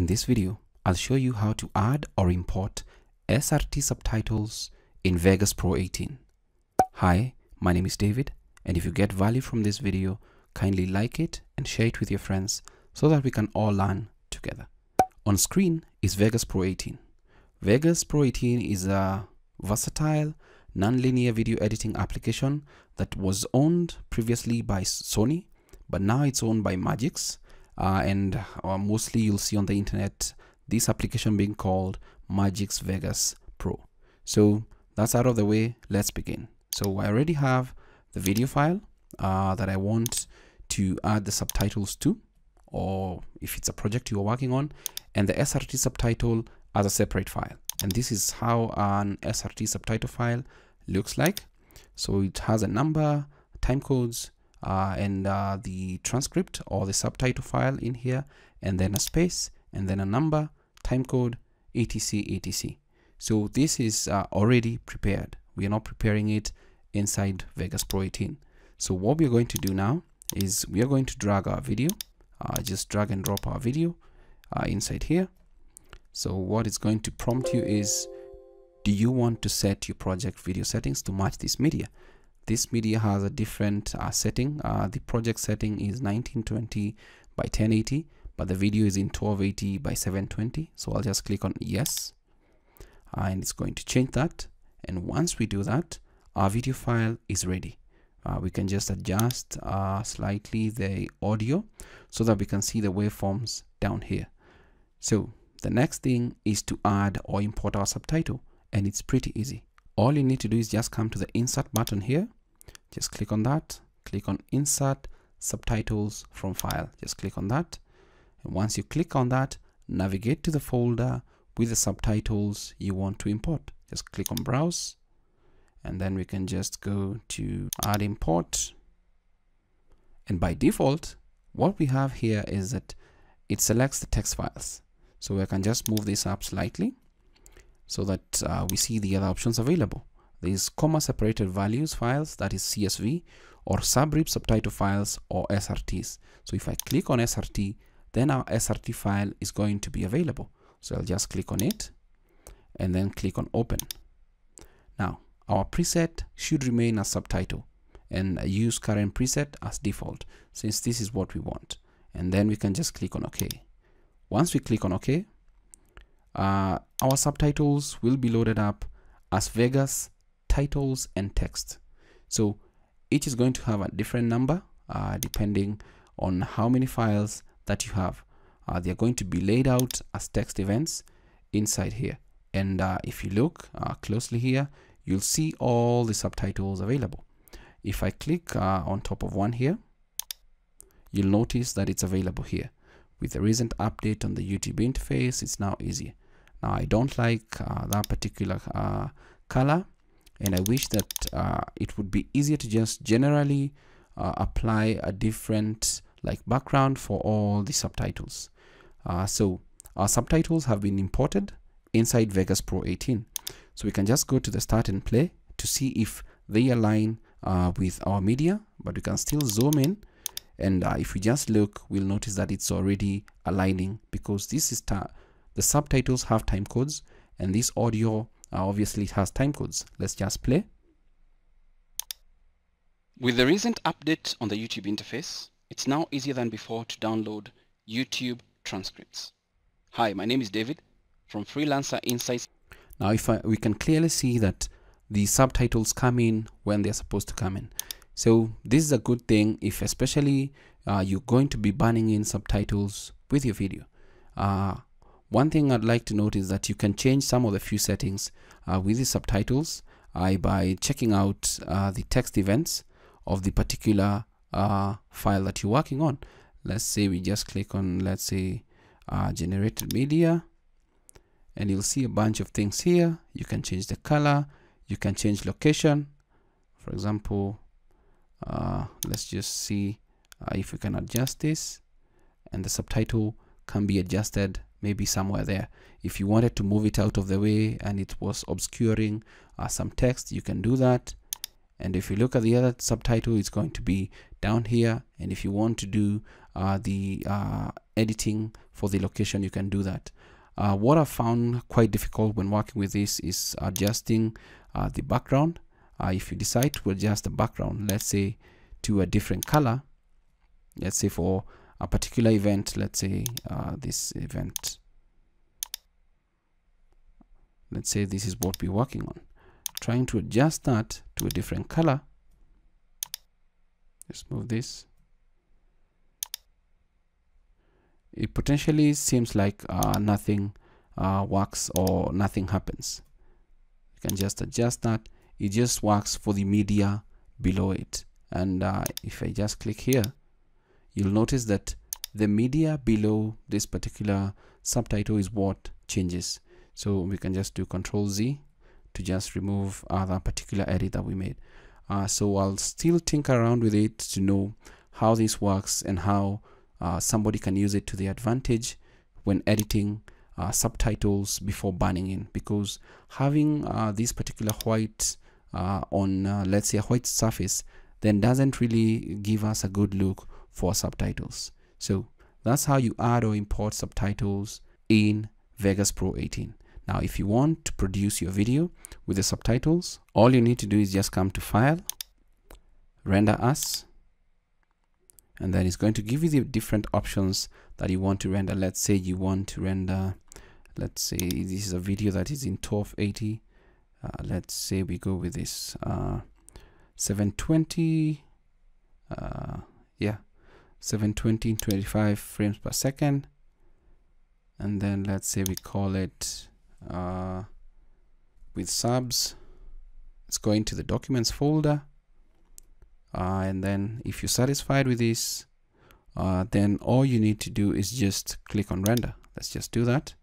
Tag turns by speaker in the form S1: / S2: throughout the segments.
S1: In this video, I'll show you how to add or import SRT subtitles in Vegas Pro 18. Hi, my name is David, and if you get value from this video, kindly like it and share it with your friends so that we can all learn together. On screen is Vegas Pro 18. Vegas Pro 18 is a versatile, non-linear video editing application that was owned previously by Sony, but now it's owned by Magix uh, and uh, mostly you'll see on the internet this application being called Magix Vegas Pro. So that's out of the way. Let's begin. So I already have the video file uh, that I want to add the subtitles to, or if it's a project you're working on, and the SRT subtitle as a separate file. And this is how an SRT subtitle file looks like. So it has a number, time codes, uh, and uh, the transcript or the subtitle file in here and then a space and then a number time code etc etc so this is uh, already prepared. We are not preparing it inside Vegas Pro 18 so what we're going to do now is we are going to drag our video uh, just drag and drop our video uh, inside here. So what it's going to prompt you is do you want to set your project video settings to match this media this media has a different uh, setting. Uh, the project setting is 1920 by 1080 but the video is in 1280 by 720 so I'll just click on yes uh, and it's going to change that. And once we do that our video file is ready. Uh, we can just adjust uh, slightly the audio so that we can see the waveforms down here. So the next thing is to add or import our subtitle and it's pretty easy. All you need to do is just come to the insert button here just click on that. Click on insert subtitles from file. Just click on that. And once you click on that navigate to the folder with the subtitles you want to import. Just click on browse. And then we can just go to add import. And by default what we have here is that it selects the text files. So we can just move this up slightly so that uh, we see the other options available these comma separated values files that is CSV or subrip subtitle files or SRTs. So if I click on SRT, then our SRT file is going to be available. So I'll just click on it and then click on open. Now our preset should remain as subtitle and use current preset as default since this is what we want. And then we can just click on OK. Once we click on OK, uh, our subtitles will be loaded up as Vegas titles and text so each is going to have a different number uh, depending on how many files that you have. Uh, they're going to be laid out as text events inside here. And uh, if you look uh, closely here you'll see all the subtitles available. If I click uh, on top of one here you'll notice that it's available here. With the recent update on the YouTube interface it's now easier. Now I don't like uh, that particular color and I wish that uh, it would be easier to just generally uh, apply a different like background for all the subtitles. Uh, so our subtitles have been imported inside Vegas Pro 18. So we can just go to the start and play to see if they align uh, with our media, but we can still zoom in. And uh, if we just look, we'll notice that it's already aligning because this is the subtitles have time codes and this audio uh, obviously it has time codes. Let's just play.
S2: With the recent update on the YouTube interface, it's now easier than before to download YouTube transcripts. Hi, my name is David from Freelancer Insights.
S1: Now if I, we can clearly see that the subtitles come in when they're supposed to come in. So this is a good thing if especially uh, you're going to be burning in subtitles with your video. Uh, one thing I'd like to note is that you can change some of the few settings uh, with the subtitles uh, by checking out uh, the text events of the particular uh, file that you're working on. Let's say we just click on, let's say, uh, generated media, and you'll see a bunch of things here. You can change the color, you can change location. For example, uh, let's just see if we can adjust this, and the subtitle can be adjusted maybe somewhere there. If you wanted to move it out of the way and it was obscuring uh, some text you can do that. And if you look at the other subtitle it's going to be down here. And if you want to do uh, the uh, editing for the location you can do that. Uh, what I found quite difficult when working with this is adjusting uh, the background. Uh, if you decide to adjust the background let's say to a different color let's say for a particular event let's say uh, this event let's say this is what we're working on. Trying to adjust that to a different color. Let's move this. It potentially seems like uh, nothing uh, works or nothing happens. You can just adjust that. It just works for the media below it. And uh, if I just click here you'll notice that the media below this particular subtitle is what changes. So we can just do control Z to just remove that particular edit that we made. Uh, so I'll still tinker around with it to know how this works and how uh, somebody can use it to the advantage when editing uh, subtitles before burning in. Because having uh, this particular white uh, on uh, let's say a white surface then doesn't really give us a good look for subtitles. So that's how you add or import subtitles in Vegas Pro 18 now if you want to produce your video with the subtitles all you need to do is just come to file render as and then it's going to give you the different options that you want to render. Let's say you want to render let's say this is a video that is in 1280 uh, let's say we go with this uh, 720 uh, yeah 720 25 frames per second. And then let's say we call it uh, with subs it's going to the documents folder. Uh, and then if you're satisfied with this uh, then all you need to do is just click on render. Let's just do that.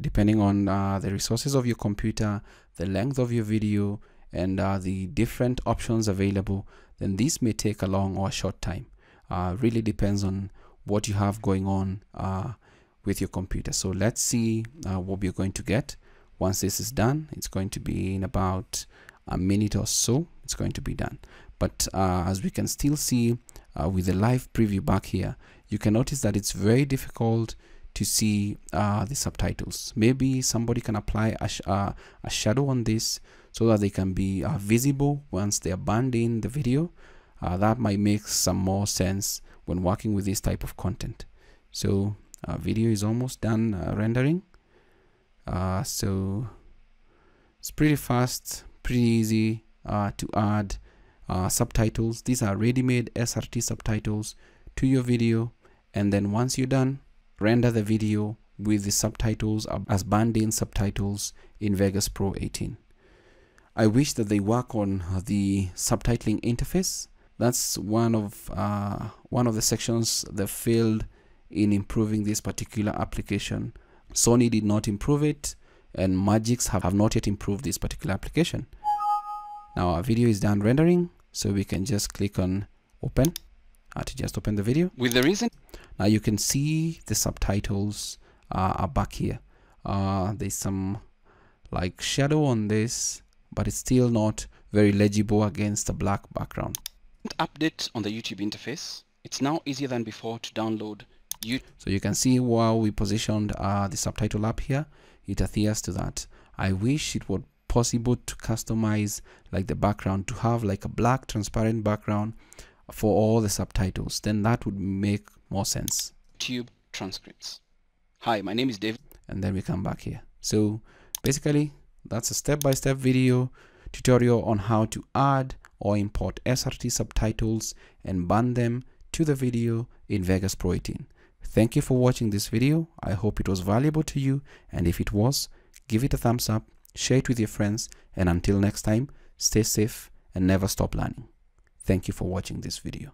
S1: Depending on uh, the resources of your computer the length of your video and uh, the different options available then this may take a long or short time uh, really depends on what you have going on uh, with your computer. So let's see what we're going to get. Once this is done it's going to be in about a minute or so it's going to be done. But uh, as we can still see uh, with the live preview back here you can notice that it's very difficult to see uh, the subtitles. Maybe somebody can apply a, sh uh, a, shadow on this so that they can be uh, visible once they are burned the video uh, that might make some more sense when working with this type of content. So our video is almost done rendering. So it's pretty fast pretty easy uh, to add uh, subtitles. These are ready-made SRT subtitles to your video. And then once you're done render the video with the subtitles as burned-in subtitles in Vegas Pro 18 I wish that they work on the subtitling interface that's one of uh, one of the sections that failed in improving this particular application. Sony did not improve it and Magix have, have not yet improved this particular application. Now our video is done rendering so we can just click on open. Uh, to just open the video.
S2: With the reason?
S1: Now you can see the subtitles uh, are back here. Uh, there's some like shadow on this but it's still not very legible against the black background
S2: update on the YouTube interface. It's now easier than before to download
S1: you so you can see while we positioned uh, the subtitle up here. It adheres to that. I wish it would possible to customize like the background to have like a black transparent background for all the subtitles. Then that would make more sense.
S2: Tube transcripts. Hi my name is David.
S1: And then we come back here. So basically that's a step-by-step -step video tutorial on how to add or import SRT subtitles and burn them to the video in Vegas Pro 18 thank you for watching this video I hope it was valuable to you and if it was give it a thumbs up share it with your friends, and until next time, stay safe and never stop learning. Thank you for watching this video.